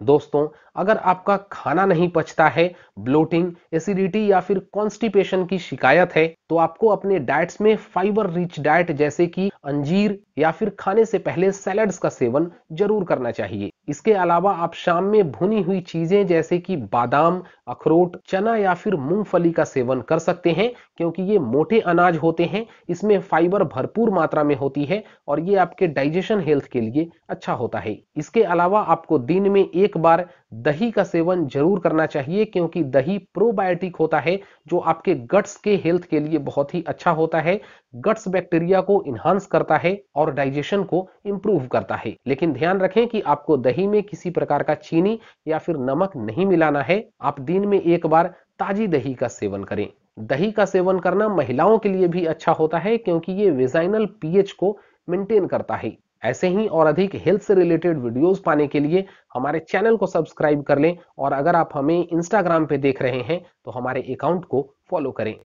दोस्तों, अगर आपका खाना नहीं पचता है, ब्लोटिंग, एसिडिटी या फिर कॉन्स्टिपेशन की शिकायत है तो आपको अपने डाइट्स में फाइबर रिच डाइट जैसे कि अंजीर या फिर खाने से पहले सैलड्स का सेवन ज़रूर करना चाहिए। इसके अलावा आप शाम में भुनी हुई चीज़ें जैसे कि बादाम, अखरोट, चना या फिर मूंगफली का सेवन कर सकते हैं, क्योंकि ये मोटे अनाज होते हैं, इसमें फाइबर भरपूर मात्रा में होती है और ये आपके डाइजेशन हेल्थ के लिए अच्छा होता है। इसके अलावा आपको दिन में एक बार दही का सेवन ज़रूर करना चाहिए, क्योंकि दही प्रोबायोटिक होता है, जो आपके गट्स के हेल्थ के लिए बहुत ही अच्छा होता है। गट्स बैक्टीरिया को इन्हांस करता है और डाइजेशन को इंप्रूव करता है। लेकिन ध्यान रखें कि आपको दही में किसी प्रकार का चीनी या फिर नमक नहीं मिलाना है। आप दिन में एक बार ताजी दही का सेवन करें। दही का सेवन करना महिलाओं के लिए भी अच्छा होता है, क्योंकि ये वेजाइनल पीएच को मेंटेन करता है। ऐसे ही और अधिक हेल्थ से रिलेटेड वीडियोस पाने के लिए हमारे चैनल को सब्सक्राइब कर लें और अगर आप हमें इंस्टाग्राम पे देख रहे हैं तो हमारे अकाउंट को फॉलो करें।